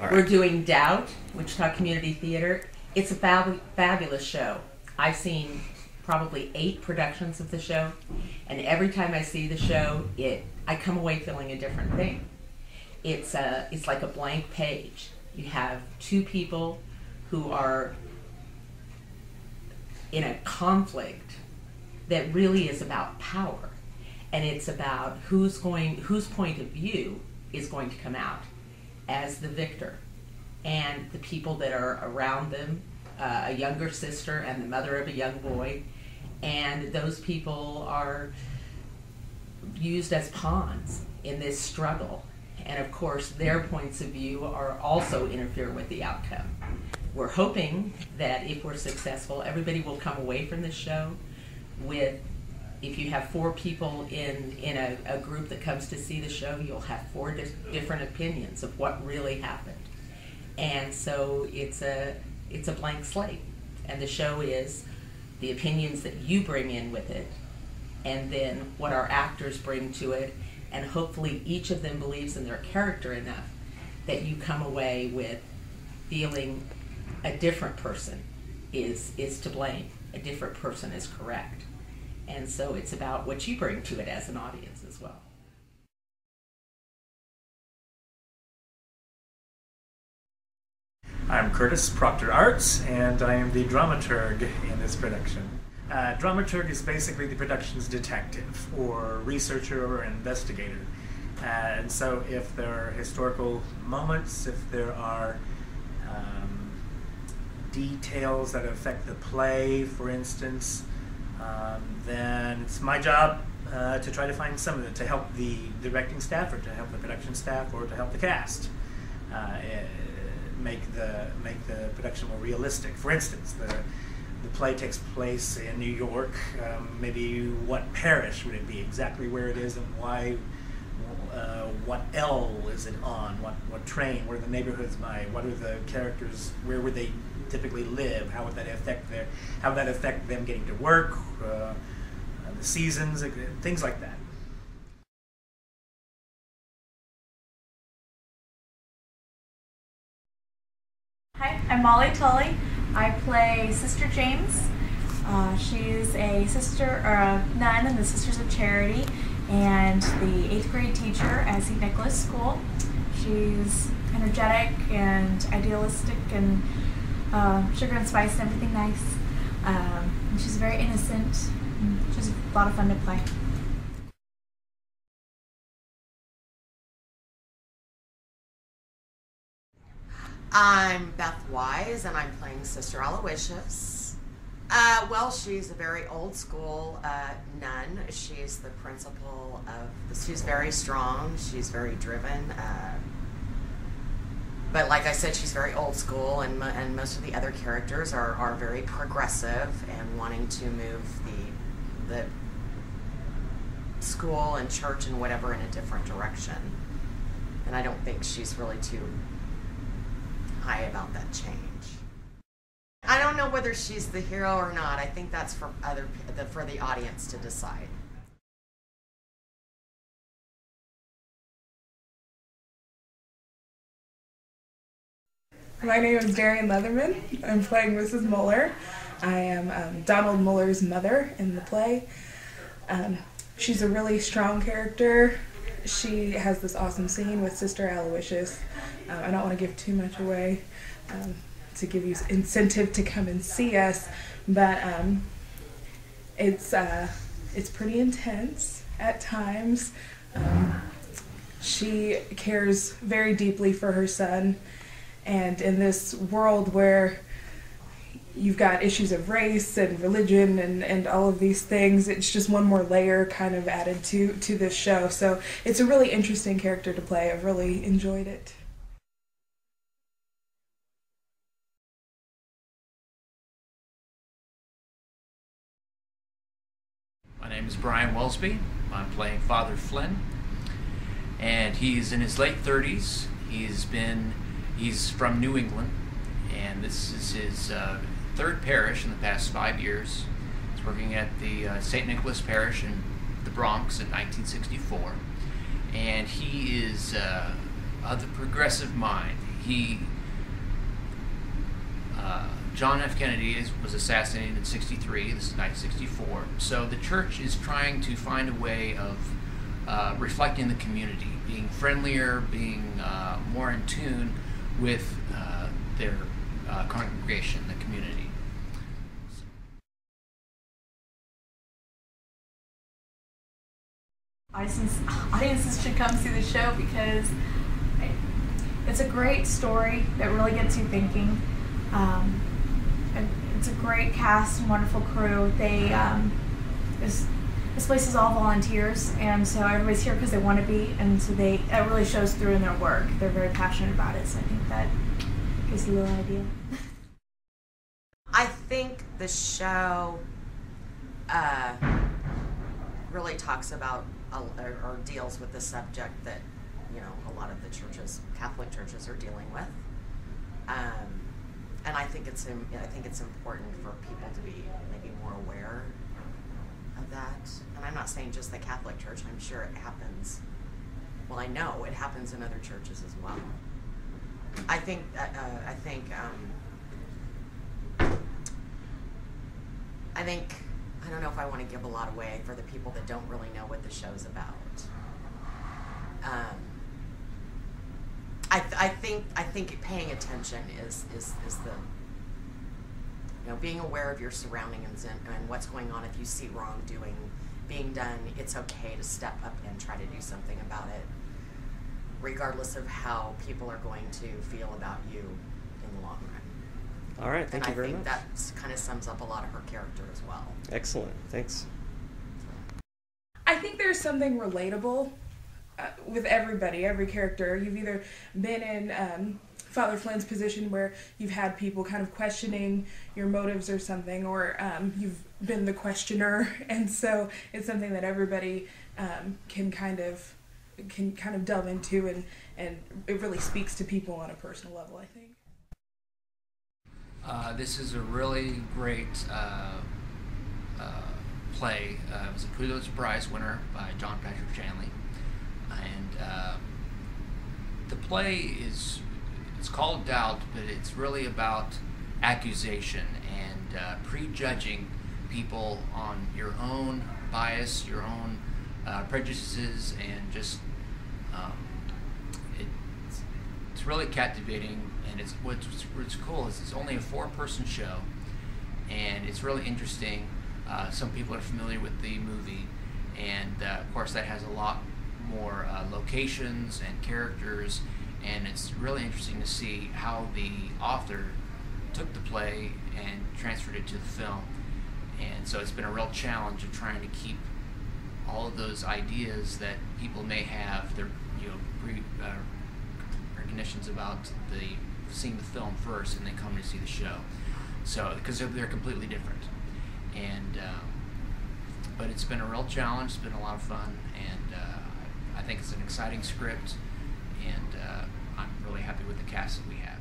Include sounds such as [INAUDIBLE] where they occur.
All We're doing Doubt, Wichita Community Theater. It's a fab- fabulous show. I've seen probably eight productions of the show, and every time I see the show, it I come away feeling a different thing. It's a it's like a blank page. You have two people who are in a conflict that really is about power, and it's about who's going whose point of view is going to come out as the victor, and the people that are around them, uh, a younger sister and the mother of a young boy, and those people are used as pawns in this struggle. And of course, their points of view are also interfere with the outcome. We're hoping that if we're successful, everybody will come away from the show with if you have four people in in a, a group that comes to see the show, you'll have four dis- different opinions of what really happened. And so it's a it's a blank slate, and the show is the opinions that you bring in with it, and then what our actors bring to it, and hopefully each of them believes in their character enough that you come away with feeling a different person is is to blame, a different person is correct. And so it's about what you bring to it as an audience as well. I'm Curtis Proctor Arts, and I am the dramaturg in this production. Uh, dramaturg is basically the production's detective, or researcher, or investigator. Uh, and so, if there are historical moments, if there are um, details that affect the play, for instance, um, then it's my job uh, to try to find some of it to help the directing staff, or to help the production staff, or to help the cast. Uh, eh, make the make the production more realistic. For instance, the the play takes place in New York. Um, maybe what parish would it be? Exactly where it is and why? Uh, what L is it on? What what train? What are the neighborhoods by? What are the characters? Where would they typically live? How would that affect their? How would that affect them getting to work? Uh, the seasons, things like that. Hi, I'm Molly Tully. I play Sister James. Uh, she's a sister or a nun in the Sisters of Charity and the eighth grade teacher at St. Nicholas School. She's energetic and idealistic and uh, sugar and spice and everything nice. Um, and she's very innocent. and She's a lot of fun to play. I'm Beth Wise, and I'm playing Sister Aloysius. Uh, well, she's a very old school uh, nun. She's the principal of. She's very strong. She's very driven. Uh, but like I said, she's very old school, and and most of the other characters are, are very progressive and wanting to move the the school and church and whatever in a different direction. And I don't think she's really too high about that change. I don't know whether she's the hero or not. I think that's for other the, for the audience to decide. My name is Darian Leatherman. I'm playing Mrs. Muller. I am um, Donald Muller's mother in the play. Um, she's a really strong character. She has this awesome scene with Sister Aloysius. Um, I don't want to give too much away um, to give you incentive to come and see us, but um, it's uh, it's pretty intense at times. Um, she cares very deeply for her son, and in this world where you've got issues of race and religion and, and all of these things, it's just one more layer kind of added to, to this show. So it's a really interesting character to play. I've really enjoyed it. My name is Brian Wellsby. I'm playing Father Flynn, and he's in his late 30s. He's been he's from New England, and this is his uh, third parish in the past five years. He's working at the uh, St. Nicholas Parish in the Bronx in 1964, and he is uh, of the progressive mind. he uh, John F. Kennedy is, was assassinated in 63. This is 1964. So the church is trying to find a way of uh, reflecting the community, being friendlier, being uh, more in tune with uh, their uh, congregation, the community. Audiences, should come see the show because it's a great story that really gets you thinking. Um, it's a great cast and wonderful crew. They um, this place is all volunteers, and so everybody's here because they want to be, and so they it really shows through in their work. They're very passionate about it, so I think that gives you a little idea. I think the show uh, really talks about or, or deals with the subject that you know a lot of the churches, Catholic churches, are dealing with. Um, and I think it's I think it's important for people to be maybe more aware of that. And I'm saying just the Catholic Church. I'm sure it happens. Well, I know it happens in other churches as well. I think uh, uh I think um, I think I don't know if I want to give a lot away for the people that don't really know what the show's about. Um, I, th- I think I think paying attention is, is, is the you know being aware of your surroundings and, and what's going on. If you see wrongdoing being done, it's okay to step up and try to do something about it, regardless of how people are going to feel about you in the long run. All right, thank and you very I think much. that kind of sums up a lot of her character as well. Excellent, thanks. I think there's something relatable uh, with everybody, every character. You've either been in um, Father Flynn's position where you've had people kind of questioning your motives or something, or um, you've been the questioner, [LAUGHS] and so it's something that everybody um, can kind of can kind of delve into, and and it really speaks to people on a personal level. I think. Uh, this is a really great uh, uh, play. Uh, it was a Pulitzer Prize winner by John Patrick Shanley, and uh, the play is it's called Doubt, but it's really about accusation and uh, prejudging people on your own bias, your own prejudices, and just um, it's, it's really captivating and it's what's, what's cool is it's only a four-person show, and it's really interesting. Uh, some people are familiar with the movie, and uh, of course that has a lot more uh, locations and characters, and it's really interesting to see how the author took the play and transferred it to the film. And so it's been a real challenge of trying to keep all of those ideas that people may have their you know pre, uh, recognitions about the seeing the film first and then coming to see the show. So because they're, they're, completely different, and um, but it's been a real challenge. It's been a lot of fun, and uh, I think it's an exciting script, and uh, I'm really happy with the cast that we have.